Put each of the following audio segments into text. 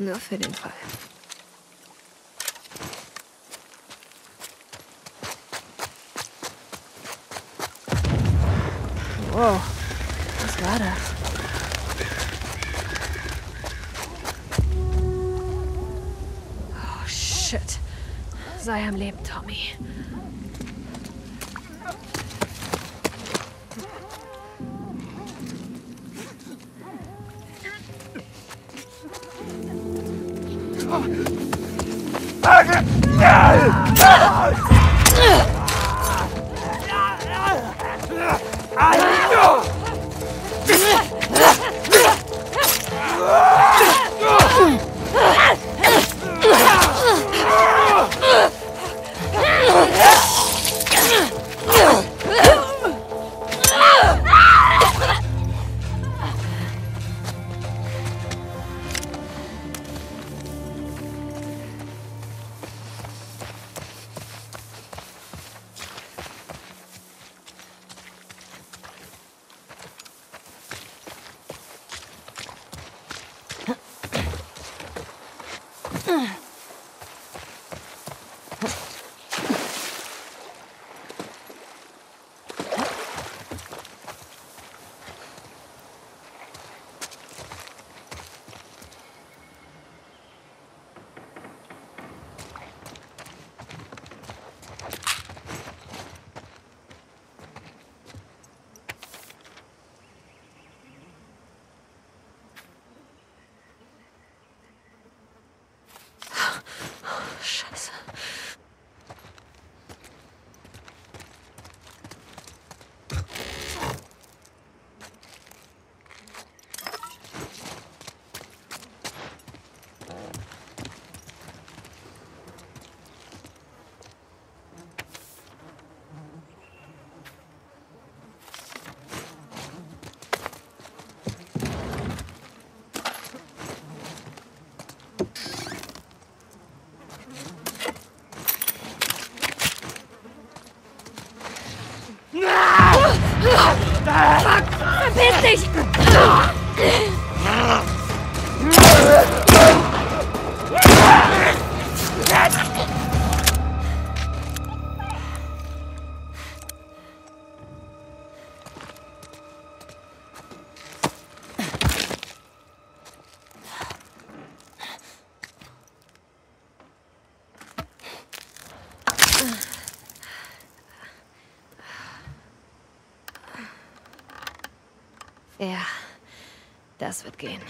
Nur für den Fall. Wow, was war das? Oh, shit. Sei am Leben, Tommy. Ja, das wird gehen.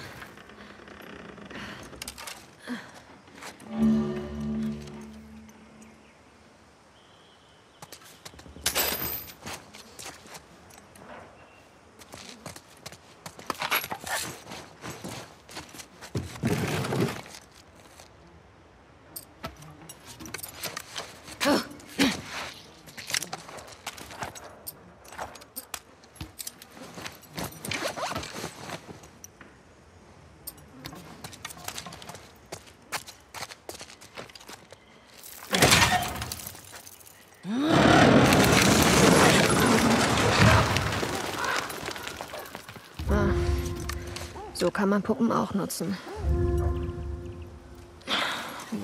So kann man Puppen auch nutzen.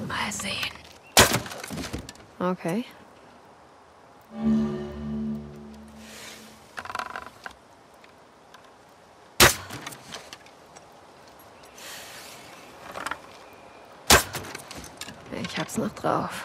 Mal sehen. Okay. Ich hab's noch drauf.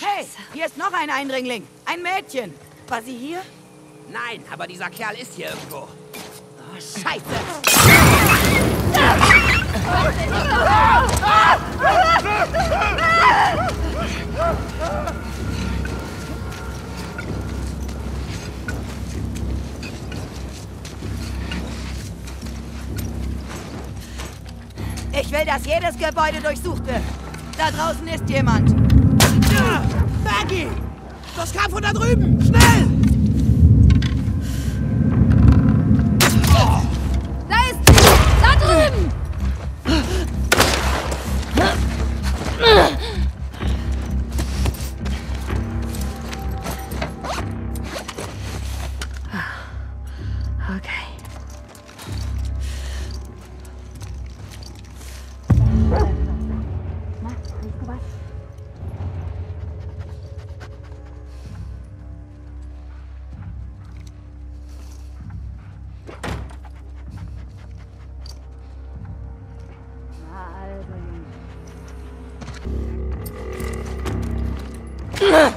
Hey, hier ist noch ein Eindringling. Ein Mädchen. War sie hier? Nein, aber dieser Kerl ist hier irgendwo. Oh, Scheiße. Ich will, dass jedes Gebäude durchsucht wird. Da draußen ist jemand. Maggie! Das kam von da drüben! Schnell! Ugh!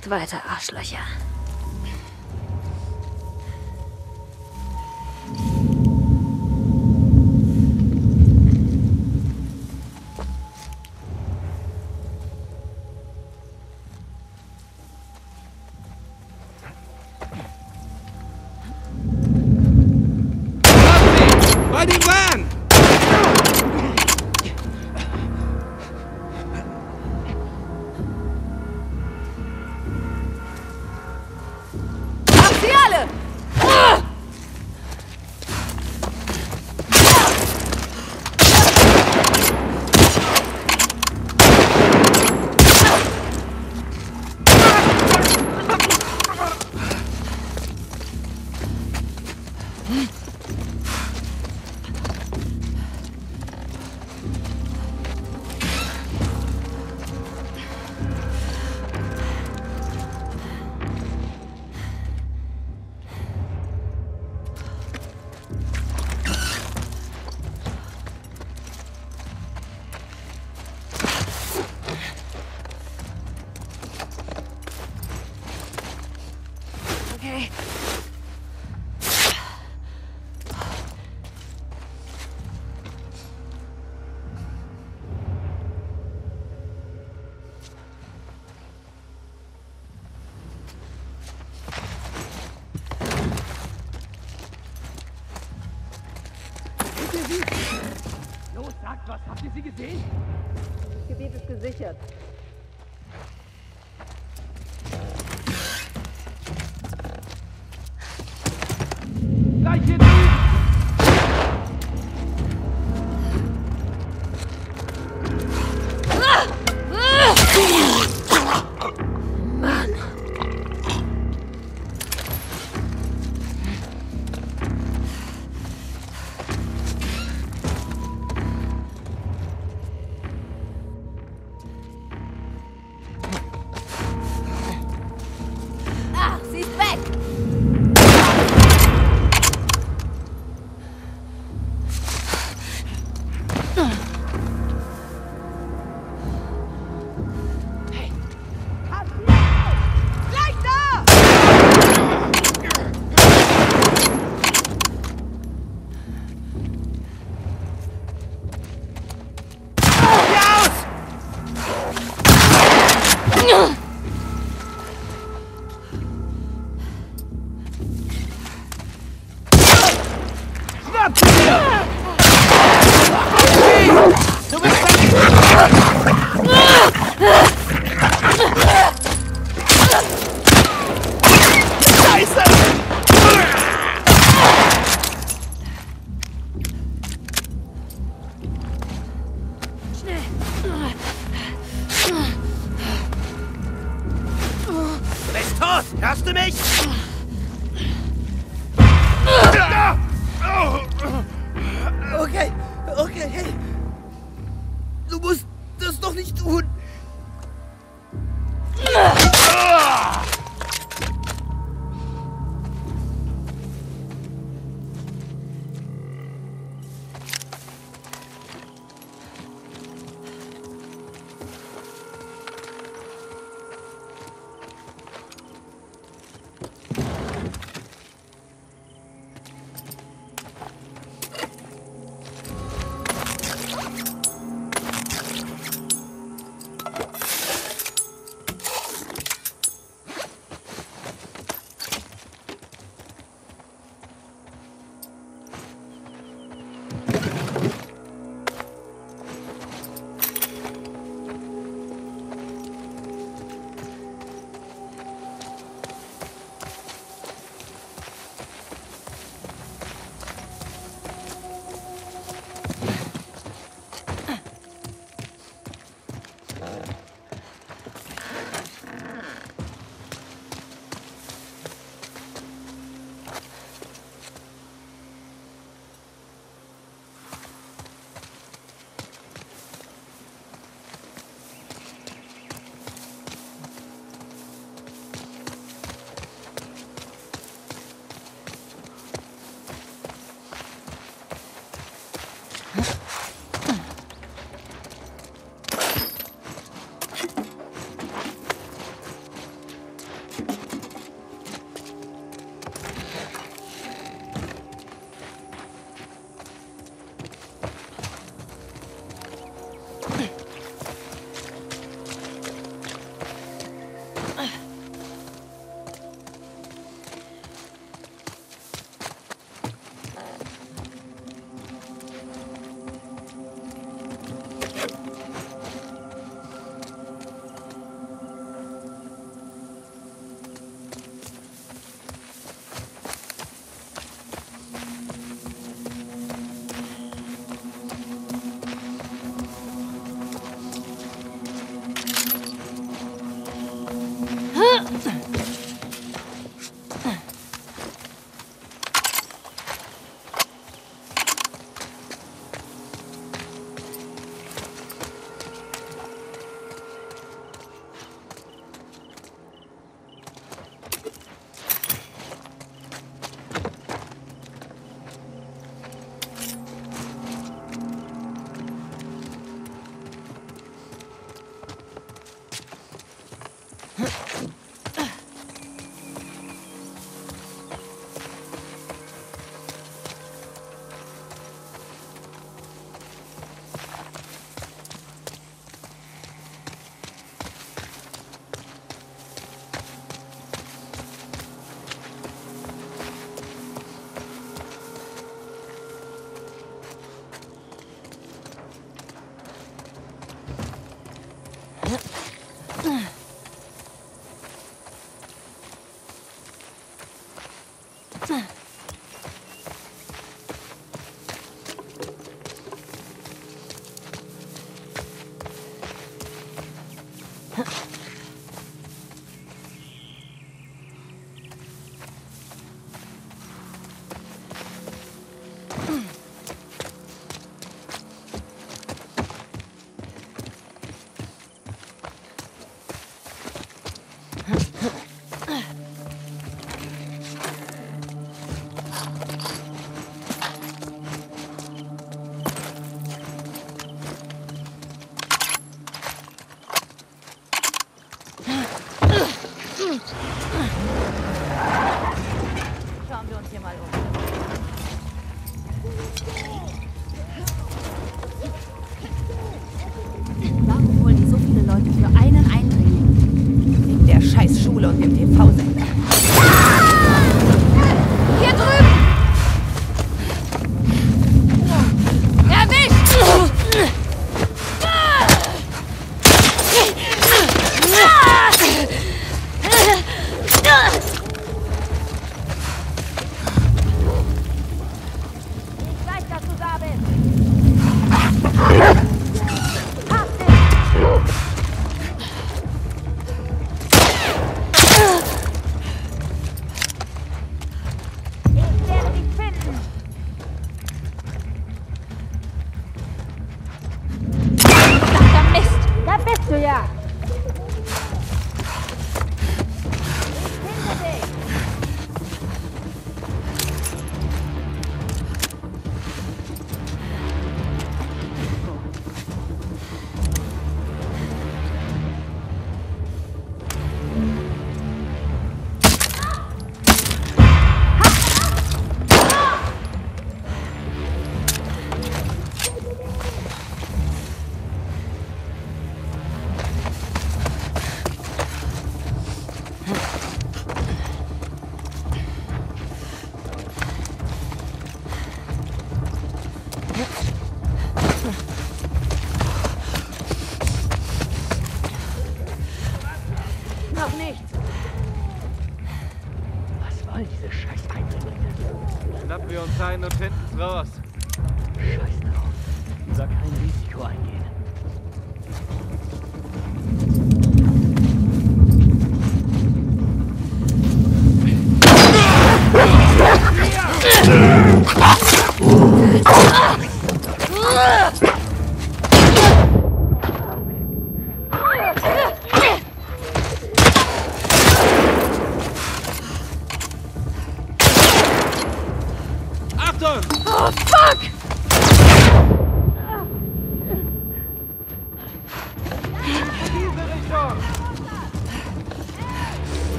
Sucht weiter, Arschlöcher. Sie gesehen? Das Gebiet ist gesichert. 嗯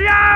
Gracias.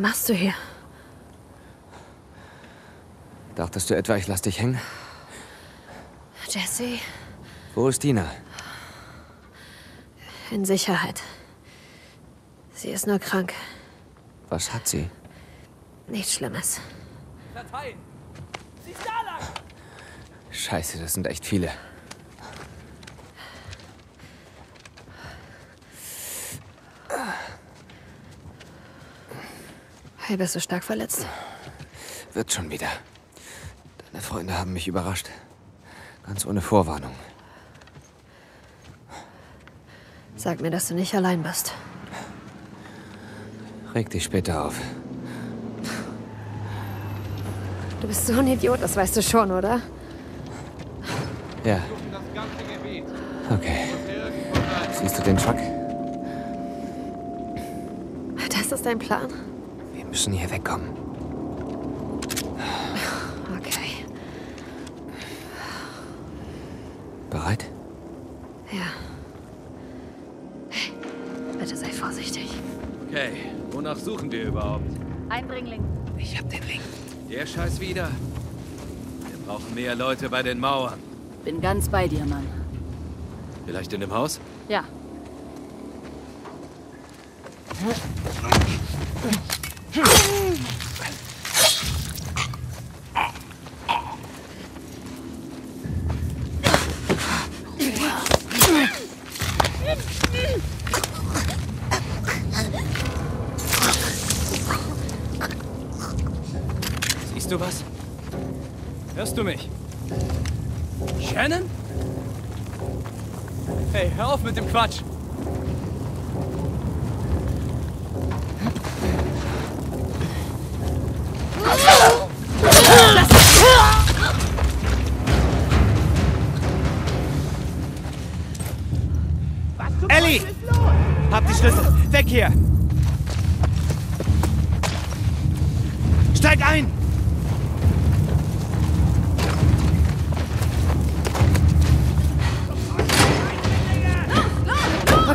Machst du hier? Dachtest du etwa, ich lass dich hängen? Jesse, Wo ist Dina? in Sicherheit. Sie ist nur krank. Was hat sie? Nichts Schlimmes. Verteilen! Sie ist da lang! Scheiße, das sind echt viele. Hey, bist du stark verletzt? Wird schon wieder. Deine Freunde haben mich überrascht. Ganz ohne Vorwarnung. Sag mir, dass du nicht allein bist. Reg dich später auf. Du bist so ein Idiot, das weißt du schon, oder? Ja, okay. Siehst du den Truck? Das ist dein Plan? Wir müssen hier wegkommen. Okay. Bereit? Ja. Hey, bitte sei vorsichtig. Okay, wonach suchen wir überhaupt? Eindringling. Ich hab den Link. Der Scheiß wieder. Wir brauchen mehr Leute bei den Mauern. Bin ganz bei dir, Mann. Vielleicht in dem Haus? Ja. Siehst du was? Hörst du mich? Shannon? Hey, hör auf mit dem Quatsch!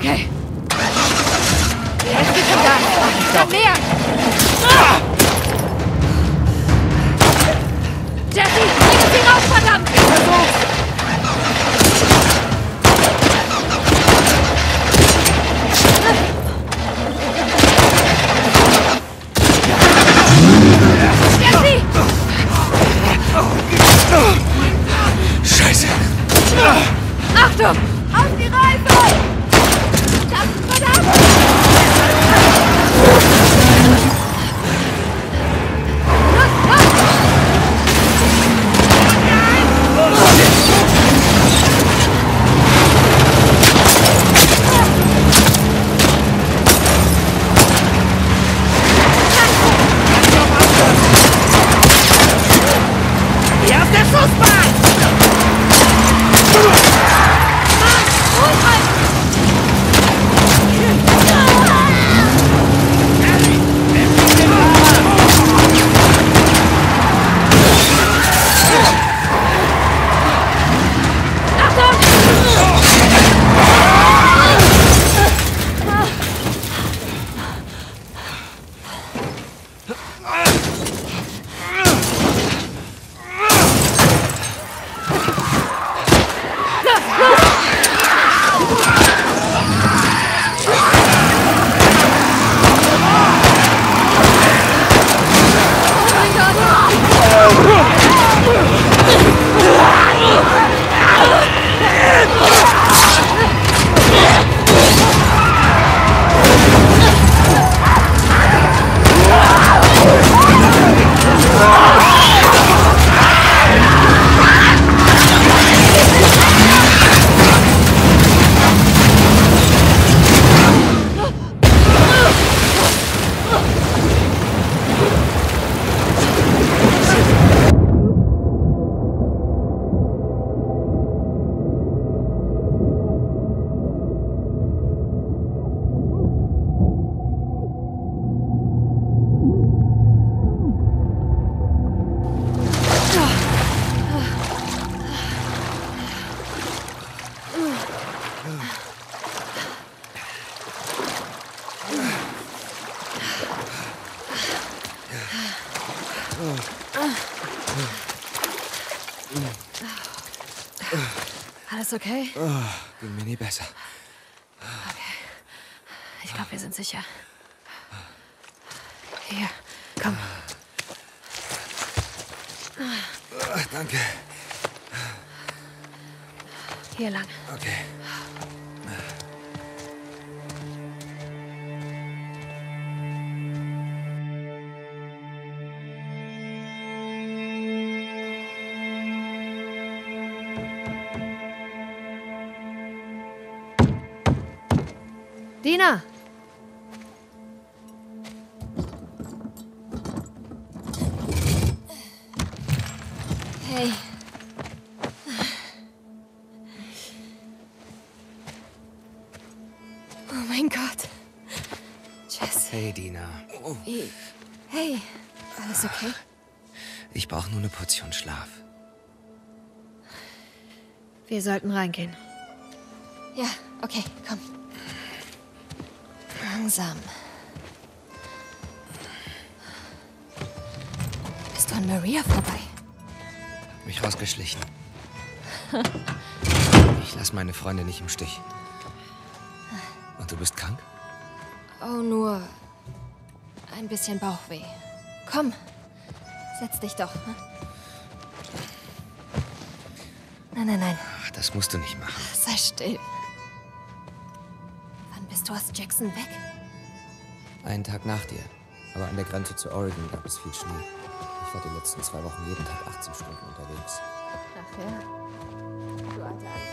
Okay. Jetzt gibt's schon Gas. Noch mehr. Jesse, Alles okay? Ging mir nie besser. Ich glaube, wir sind sicher. Hier, komm. Danke. Hier lang. Okay. Dina! Hey. Oh mein Gott. Jess. Hey, Dina. Oh, Wie? Hey. Alles okay? ich brauche nur eine Portion Schlaf. Wir sollten reingehen. Ja, okay, komm. Langsam. Bist du an Maria vorbei? Hab mich rausgeschlichen. Ich lass meine Freunde nicht im Stich. Und du bist krank? Oh, nur ein bisschen Bauchweh. Komm, setz dich doch. Hm? Nein, nein, nein, Ach, das musst du nicht machen. sei still. Du aus Jackson weg? Einen Tag nach dir. Aber an der Grenze zu Oregon gab es viel Schnee. Ich war die letzten zwei Wochen jeden Tag 18 Stunden unterwegs. Ach ja. Du alter.